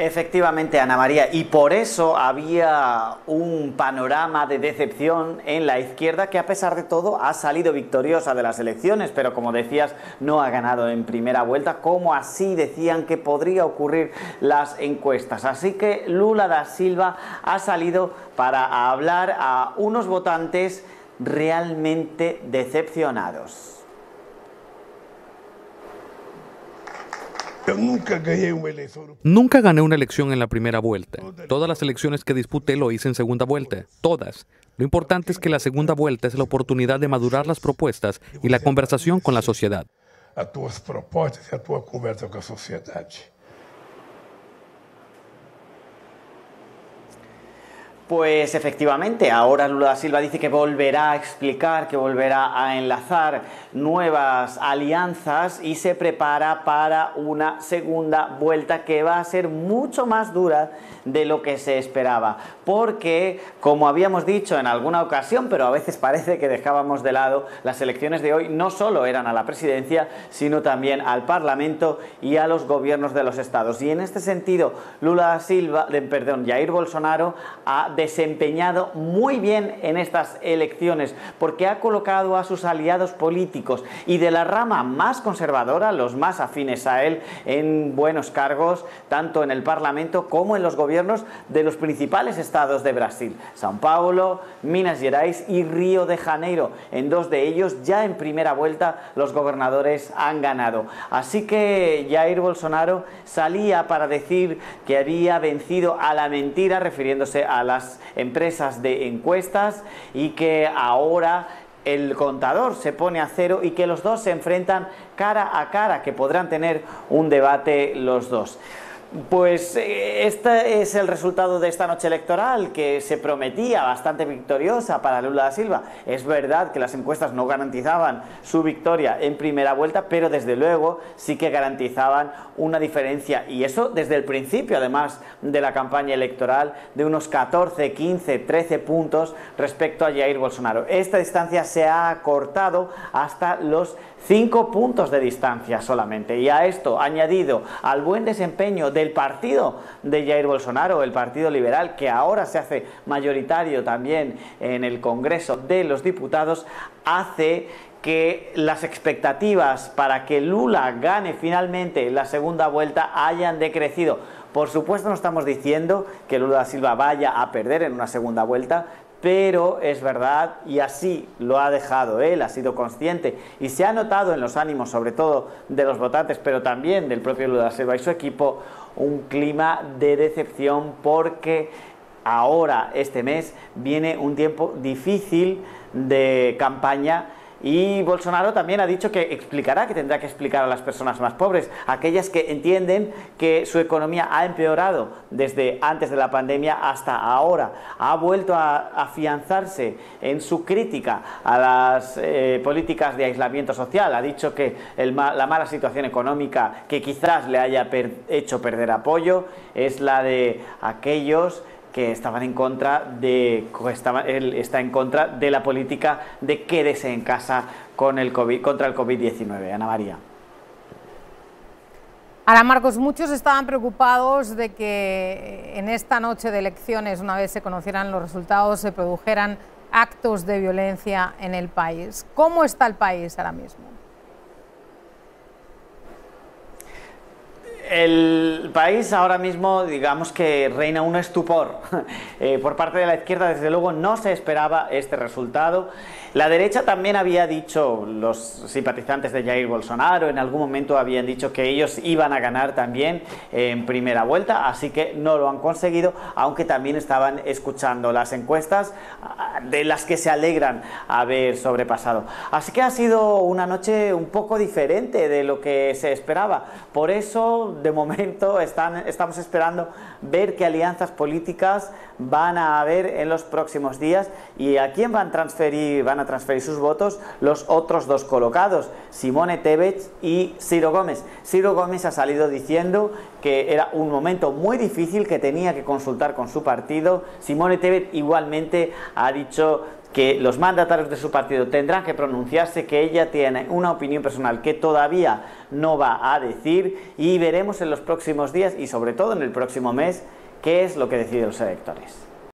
Efectivamente, Ana María, y por eso había un panorama de decepción en la izquierda que a pesar de todo ha salido victoriosa de las elecciones, pero como decías, no ha ganado en primera vuelta, como así decían que podría ocurrir las encuestas. Así que Lula da Silva ha salido para hablar a unos votantes realmente decepcionados. Nunca gané una elección en la primera vuelta. Todas las elecciones que disputé lo hice en segunda vuelta. Todas. Lo importante es que la segunda vuelta es la oportunidad de madurar las propuestas y la conversación con la sociedad. A tus propuestas y a tu conversa con la sociedad. Pues efectivamente, ahora Lula da Silva dice que volverá a explicar, que volverá a enlazar nuevas alianzas y se prepara para una segunda vuelta que va a ser mucho más dura de lo que se esperaba. Porque, como habíamos dicho en alguna ocasión, pero a veces parece que dejábamos de lado, las elecciones de hoy no solo eran a la presidencia, sino también al Parlamento y a los gobiernos de los estados. Y en este sentido, Lula da Silva, perdón, Jair Bolsonaro ha desempeñado muy bien en estas elecciones porque ha colocado a sus aliados políticos y de la rama más conservadora, los más afines a él, en buenos cargos, tanto en el Parlamento como en los gobiernos de los principales estados de Brasil, São Paulo, Minas Gerais y Río de Janeiro. En dos de ellos, ya en primera vuelta, los gobernadores han ganado. Así que Jair Bolsonaro salía para decir que había vencido a la mentira, refiriéndose a las empresas de encuestas y que ahora el contador se pone a cero y que los dos se enfrentan cara a cara, que podrán tener un debate los dos. Pues eh, este es el resultado de esta noche electoral que se prometía bastante victoriosa para Lula da Silva. Es verdad que las encuestas no garantizaban su victoria en primera vuelta, pero desde luego sí que garantizaban una diferencia y eso desde el principio además de la campaña electoral de unos 14, 15, 13 puntos respecto a Jair Bolsonaro. Esta distancia se ha acortado hasta los 5 puntos de distancia solamente y a esto añadido al buen desempeño de del partido de Jair Bolsonaro, el Partido Liberal, que ahora se hace mayoritario también en el Congreso de los Diputados, hace que las expectativas para que Lula gane finalmente la segunda vuelta hayan decrecido. Por supuesto no estamos diciendo que Lula da Silva vaya a perder en una segunda vuelta, pero es verdad, y así lo ha dejado él, ha sido consciente, y se ha notado en los ánimos, sobre todo de los votantes, pero también del propio Lula da Silva y su equipo, un clima de decepción porque ahora, este mes, viene un tiempo difícil de campaña y Bolsonaro también ha dicho que explicará, que tendrá que explicar a las personas más pobres, aquellas que entienden que su economía ha empeorado desde antes de la pandemia hasta ahora. Ha vuelto a afianzarse en su crítica a las eh, políticas de aislamiento social. Ha dicho que la mala situación económica que quizás le haya hecho perder apoyo es la de aquellos que estaban en contra de está en contra de la política de quédese en casa con el COVID, contra el COVID-19. Ana María. Ahora, Marcos, muchos estaban preocupados de que en esta noche de elecciones, una vez se conocieran los resultados, se produjeran actos de violencia en el país. ¿Cómo está el país ahora mismo? El país ahora mismo, digamos que reina un estupor. Eh, por parte de la izquierda, desde luego, no se esperaba este resultado. La derecha también había dicho, los simpatizantes de Jair Bolsonaro en algún momento habían dicho que ellos iban a ganar también en primera vuelta, así que no lo han conseguido, aunque también estaban escuchando las encuestas ah, de las que se alegran haber sobrepasado. Así que ha sido una noche un poco diferente de lo que se esperaba. Por eso, de momento, están, estamos esperando ver qué alianzas políticas van a haber en los próximos días y a quién van a transferir, van a transferir sus votos los otros dos colocados, Simone Tebet y Ciro Gómez. Ciro Gómez ha salido diciendo que era un momento muy difícil que tenía que consultar con su partido. Simone Tebet igualmente ha dicho que los mandatarios de su partido tendrán que pronunciarse, que ella tiene una opinión personal que todavía no va a decir y veremos en los próximos días y sobre todo en el próximo mes qué es lo que deciden los electores.